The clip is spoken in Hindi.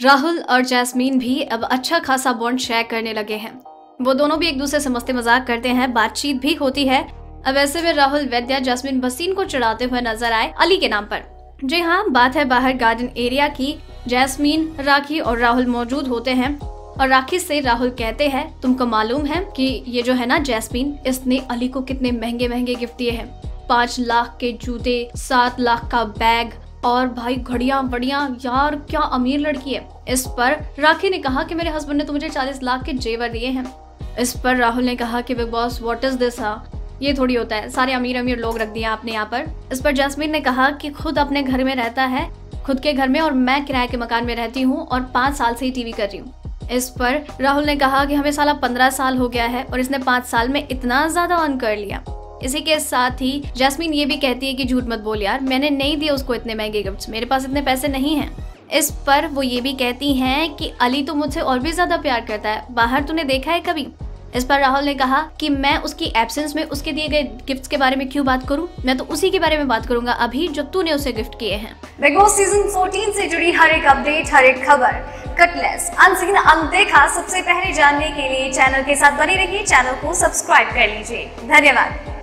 राहुल और जैस्मीन भी अब अच्छा खासा बॉन्ड शेयर करने लगे हैं। वो दोनों भी एक दूसरे से मस्ती मज़ाक करते हैं, बातचीत भी होती है। अब ऐसे में राहुल, वैद्या, जैस्मीन भसीन को चढ़ाते हुए नज़र आए अली के नाम पर। जी हाँ बात है बाहर गार्डन एरिया की। जैस्मीन, राखी और राहुल मौजूद होते हैं और राखी से राहुल कहते हैं, तुमको मालूम है कि ये जो है ना जैस्मीन, इसने अली को कितने महँगे महँगे गिफ्ट दिए हैं। पाँच लाख के जूते, सात लाख का बैग और भाई घड़िया बढ़िया, यार क्या अमीर लड़की है। इस पर राखी ने कहा कि मेरे हस्बैंड ने तो मुझे चालीस लाख के जेवर दिए हैं। इस पर राहुल ने कहा कि Bigg Boss what is this ये थोड़ी होता है। सारे अमीर अमीर लोग रख दिए आपने यहाँ पर। इस पर जैस्मीन ने कहा कि खुद अपने घर में रहता है, खुद के घर में और मैं किराए के मकान में रहती हूँ और पाँच साल से ही टीवी कर रही हूँ। इस पर राहुल ने कहा कि हमें साला पंद्रह साल हो गया है और इसने पाँच साल में इतना ज़्यादा अर्न कर लिया। इसी के साथ ही जैस्मीन ये भी कहती है कि झूठ मत बोल यार, मैंने नहीं दिया उसको इतने महँगे गिफ्ट मेरे पास इतने पैसे नहीं हैं। इस पर वो ये भी कहती हैं कि अली तो मुझसे और भी ज़्यादा प्यार करता है, बाहर तूने देखा है कभी? इस पर राहुल ने कहा कि मैं उसकी एब्सेंस में उसके दिए गए गिफ्ट्स के बारे में क्यों बात करूँ? मैं तो उसी के बारे में बात करूँगा अभी जो तूने उसे गिफ्ट किए हैं। सीज़न 14 से जुड़ी हर एक अपडेट हर एक खबर। कटलेस अनसीन, अनदेखा, सबसे पहले जानने के लिए चैनल के साथ बने रहिए। चैनल को सब्सक्राइब कर लीजिए। धन्यवाद।